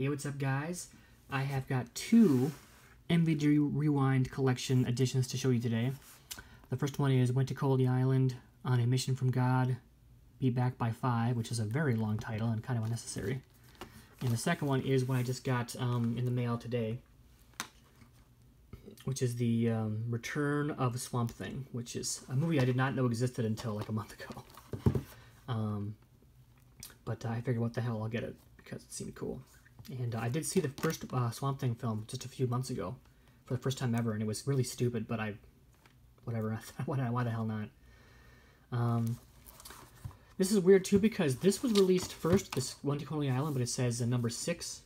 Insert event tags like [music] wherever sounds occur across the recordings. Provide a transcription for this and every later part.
Hey, what's up, guys? I have got two MVD Rewind Collection editions to show you today. The first one is Went to Coney Island on a Mission from God, Be Back by Five, which is a very long title and kind of unnecessary. And the second one is one I just got um, in the mail today, which is the um, Return of Swamp Thing, which is a movie I did not know existed until like a month ago. Um, but I figured, what the hell, I'll get it because it seemed cool. And uh, I did see the first uh, Swamp Thing film just a few months ago for the first time ever, and it was really stupid, but I, whatever, [laughs] why, why the hell not? Um, this is weird too because this was released first, this Went to Coney Island, but it says uh, number six.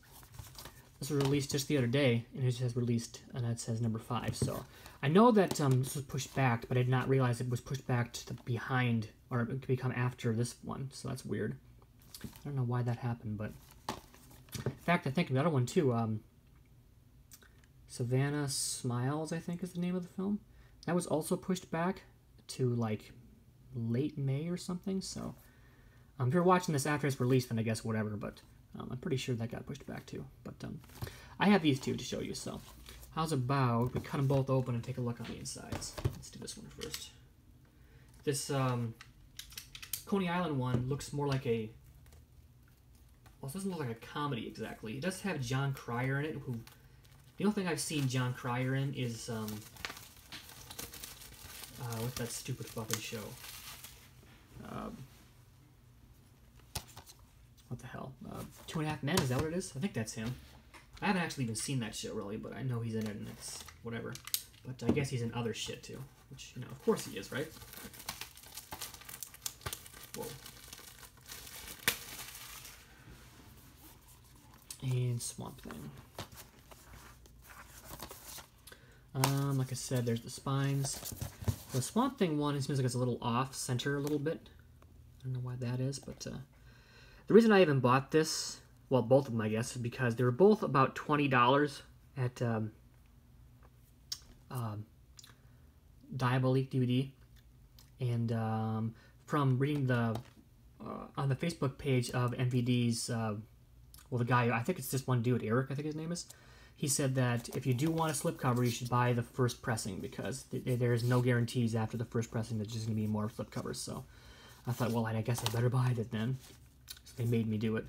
This was released just the other day, and it has released, and it says number five. So I know that um, this was pushed back, but I did not realize it was pushed back to the behind or to become after this one. So that's weird. I don't know why that happened, but in fact, I think another one too. Um, Savannah Smiles, I think, is the name of the film. That was also pushed back to like late May or something. So um, if you're watching this after it's released, then I guess whatever. But um, I'm pretty sure that got pushed back too. But um, I have these two to show you. So how's about we cut them both open and take a look on the insides? Let's do this one first. This um, Coney Island one looks more like a well, it doesn't look like a comedy exactly. It does have Jon Cryer in it, who the only thing I've seen Jon Cryer in is um, uh, what's that stupid fucking show? Um, what the hell? Uh, Two and a Half Men, is that what it is? I think that's him. I haven't actually even seen that shit, really, but I know he's in it and it's whatever. But I guess he's in other shit too, which, you know, of course he is, right? Whoa. And Swamp Thing. Um, like I said, there's the spines. The Swamp Thing one, it seems like it's a little off center a little bit. I don't know why that is, but uh, the reason I even bought this, well, both of them, I guess, is because they were both about $20 at um, um, Diabolik DVD. And um, from reading the uh, on the Facebook page of MVD's, uh, well, the guy, I think it's just one dude, Eric, I think his name is. He said that if you do want a slipcover, you should buy the first pressing because th there's no guarantees after the first pressing that there's just going to be more slipcovers. So I thought, well, I guess I better [laughs] buy it then. So they made me do it.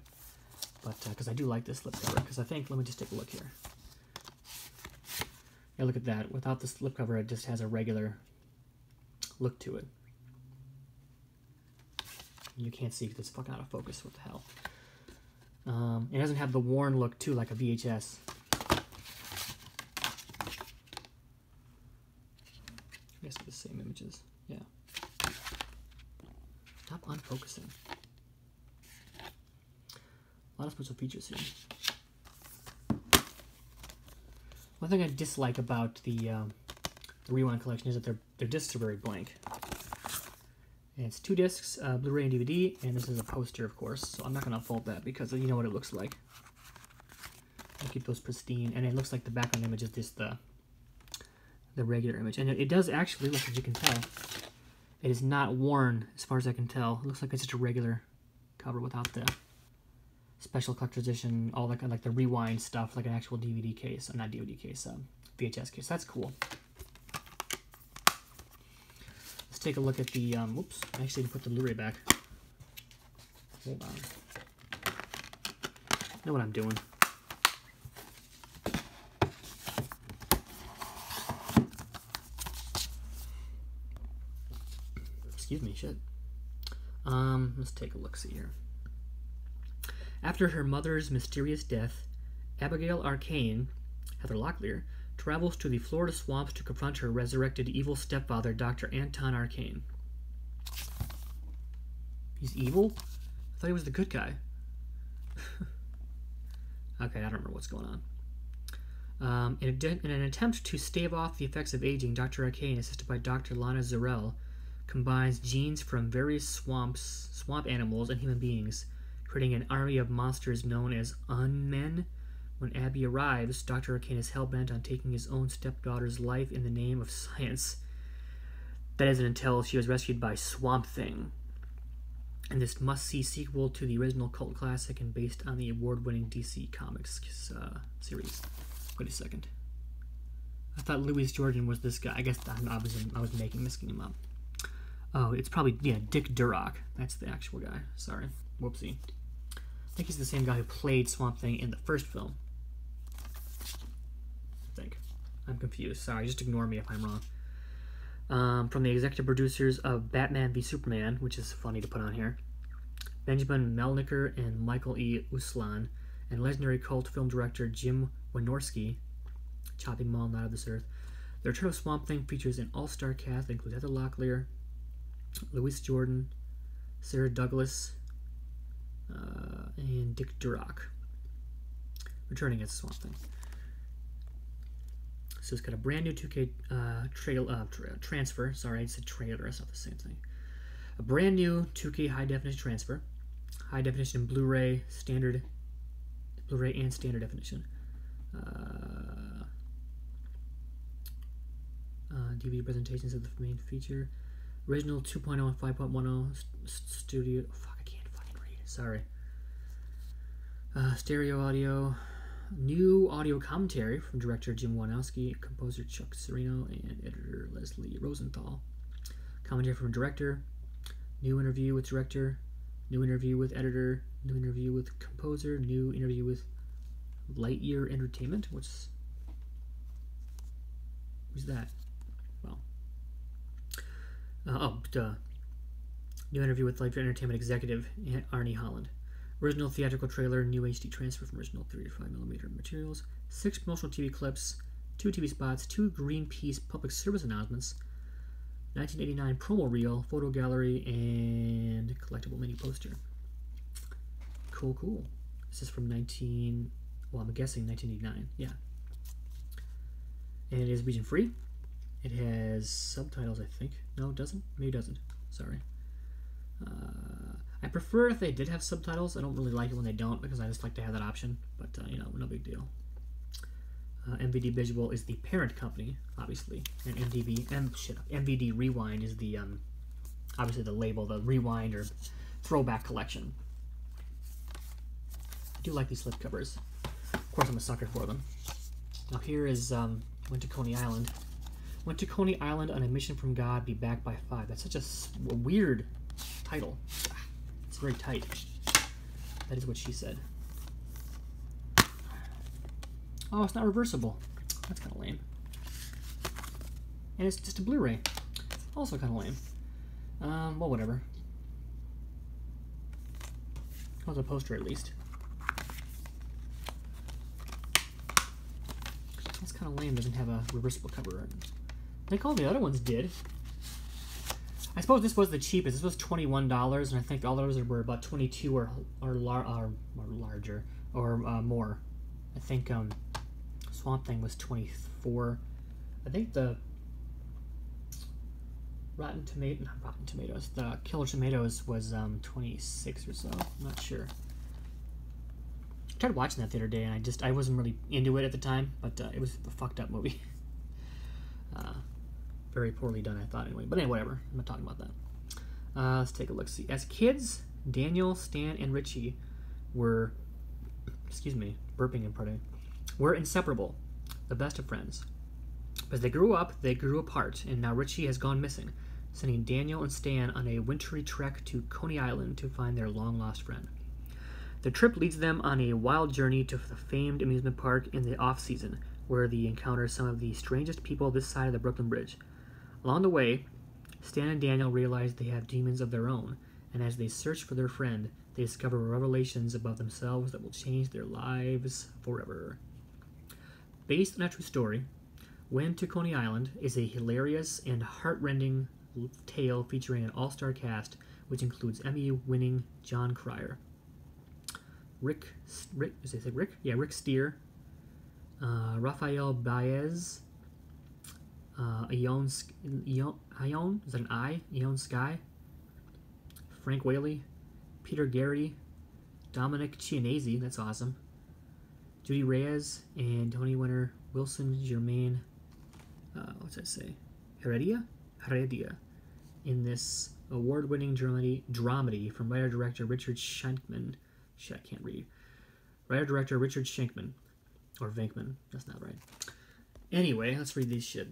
But because uh, I do like this slipcover, because I think, let me just take a look here. Yeah, look at that. Without the slipcover, it just has a regular look to it. You can't see because it's fucking out of focus. What the hell? Um, it doesn't have the worn look too, like a VHS. I guess the same images. Yeah. Stop unfocusing. A lot of special features here. One thing I dislike about the, um, the Rewind collection is that their, their discs are very blank. And it's two discs, uh, Blu-ray and DVD, and this is a poster, of course, so I'm not going to unfold that because you know what it looks like. I'll keep those pristine, and it looks like the background image is just the, the regular image. And it, it does actually look, as you can tell, it is not worn, as far as I can tell. It looks like it's just a regular cover without the special collector's edition, all that kind of like the rewind stuff, like an actual DVD case, or not DVD case, um, VHS case. That's cool. Let's take a look at the, um, whoops, I actually didn't put the Blu-ray back. Hold on. know what I'm doing. Excuse me, shit. Um, let's take a look see here. After her mother's mysterious death, Abigail Arcane, Heather Locklear, travels to the Florida swamps to confront her resurrected evil stepfather, Dr. Anton Arcane. He's evil? I thought he was the good guy. [laughs] okay, I don't remember what's going on. Um, in, in, an attempt to stave off the effects of aging, Dr. Arcane, assisted by Dr. Lana Zurrell, combines genes from various swamps, swamp animals, and human beings creating an army of monsters known as Unmen. When Abby arrives, Dr. Arcane is hell-bent on taking his own stepdaughter's life in the name of science. That isn't until she was rescued by Swamp Thing. and this must-see sequel to the original cult classic and based on the award-winning DC Comics uh, series. Wait a second. I thought Louis Jourdan was this guy. I guess I was I was making this game up. Oh, it's probably yeah Dick Durock. That's the actual guy. Sorry, whoopsie. I think he's the same guy who played Swamp Thing in the first film. I think. I'm confused. Sorry, just ignore me if I'm wrong. Um, from the executive producers of Batman v Superman, which is funny to put on here, Benjamin Melnicker and Michael E. Uslan, and legendary cult film director Jim Wynorski, chopping Mom out of this earth. The Return of Swamp Thing features an all-star cast that includes Heather Locklear, Louis Jourdan, Sarah Douglas, uh, and Dick Durock, returning as Swamp Thing. So it's got a brand new 2K uh, trail uh, tra transfer. Sorry, I said trailer. It's not the same thing. A brand new 2K high definition transfer, high definition Blu-ray, standard Blu-ray and standard definition. Uh, uh, DVD presentations of the main feature. Original 2.0 and 5.10 studio. Fuck, I can't fucking read. Sorry. Uh, stereo audio. New audio commentary from director Jim Wynorski, composer Chuck Cirino, and editor Leslie Rosenthal. Commentary from director. New interview with director. New interview with editor. New interview with composer. New interview with Lightyear Entertainment. What's who's that? Well, uh, oh, duh. New interview with Lightyear Entertainment executive Arnie Holland. Original theatrical trailer, new HD transfer from original 35mm materials, six promotional TV clips, two TV spots, two Greenpeace public service announcements, 1989 promo reel, photo gallery, and collectible mini poster. Cool, cool. This is from 19, well, I'm guessing 1989. Yeah. And it is region free. It has subtitles, I think. No, it doesn't. Maybe it doesn't. Sorry. Uh, I prefer if they did have subtitles. I don't really like it when they don't because I just like to have that option. But uh, you know, no big deal. Uh, MVD Visual is the parent company, obviously, and MDB M shit MVD Rewind is the um, obviously the label, the rewind or throwback collection. I do like these slip covers. Of course, I'm a sucker for them. Now here is um, went to Coney Island. Went to Coney Island on a mission from God. Be back by five. That's such a, a weird title. It's very tight. That is what she said. Oh, it's not reversible. That's kind of lame. And it's just a Blu-ray. Also kind of lame. Um, well, whatever. How's a poster at least? That's kind of lame. Doesn't have a reversible cover. I think all the other ones did. I suppose this was the cheapest. This was twenty-one dollars, and I think all those were about twenty-two or or, lar- or, or larger or uh, more. I think um, Swamp Thing was twenty-four. I think the Rotten Tomato, not Rotten Tomatoes, the Killer Tomatoes was um, twenty-six or so. I'm not sure. I tried watching that the other day, and I just I wasn't really into it at the time, but uh, it was a fucked up movie. [laughs] uh, very poorly done, I thought, anyway. But anyway, whatever. I'm not talking about that. Uh, let's take a look. See, as kids, Daniel, Stan, and Richie were, excuse me, burping and parting, were inseparable, the best of friends. As they grew up, they grew apart, and now Richie has gone missing, sending Daniel and Stan on a wintry trek to Coney Island to find their long lost friend. The trip leads them on a wild journey to the famed amusement park in the off season, where they encounter some of the strangest people this side of the Brooklyn Bridge. Along the way, Stan and Daniel realize they have demons of their own, and as they search for their friend, they discover revelations about themselves that will change their lives forever. Based on a true story, Went to Coney Island is a hilarious and heartrending tale featuring an all-star cast which includes Emmy-winning Jon Cryer, Rick, Rick, is it Rick? Yeah, Rick Stear, uh, Rafael Baez, uh, Ion, Ion, Ion, is that an I? Ion Skye, Frank Whaley, Peter Gerety, Dominic Chianese, that's awesome, Judy Reyes, and Tony winner Wilson Jermaine, uh, what's that say? Heredia? Heredia. in this award-winning dramedy, dramedy from writer-director Richard Schenkman. Shit, I can't read. Writer-director Richard Schenkman. Or Venkman. That's not right. Anyway, let's read these shit.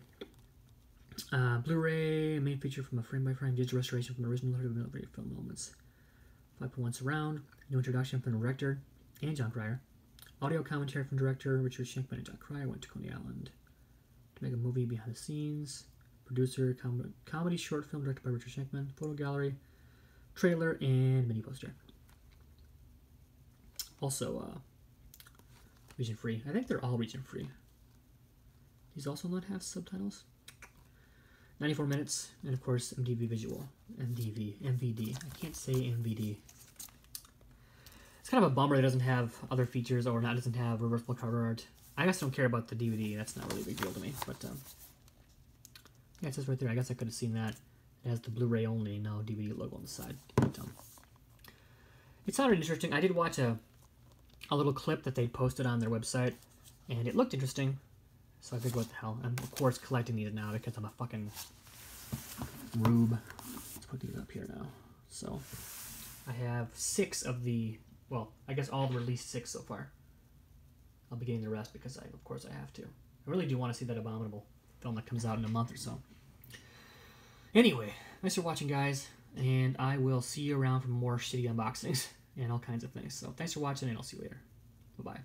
Uh, Blu-ray, main feature from a frame-by-frame digital restoration from original Military film moments. 5.1 surround, new introduction from the director and Jon Cryer. Audio commentary from director Richard Schenkman and Jon Cryer went to Coney Island to make a movie behind the scenes. Producer, com- comedy short film directed by Richard Schenkman. Photo gallery, trailer, and mini poster. Also, uh, region free. I think they're all region free. These also not have subtitles. 94 minutes, and of course, MDV visual. MDV. MVD. I can't say MVD. It's kind of a bummer that it doesn't have other features or not doesn't have reversible cover art. I guess I don't care about the DVD. That's not really a big deal to me. But um, yeah, it says right there. I guess I could have seen that. It has the Blu-ray only, no DVD logo on the side. But, um, it sounded interesting. I did watch a a little clip that they posted on their website, and it looked interesting. So I think, what the hell? I'm of course collecting these now because I'm a fucking rube. Let's put these up here now. So I have six of the. Well, I guess all the released six so far. I'll be getting the rest because I, of course, I have to. I really do want to see that abominable film that comes out in a month or so. Anyway, thanks for watching, guys, and I will see you around for more shitty unboxings [laughs] and all kinds of things. So thanks for watching, and I'll see you later. Bye bye.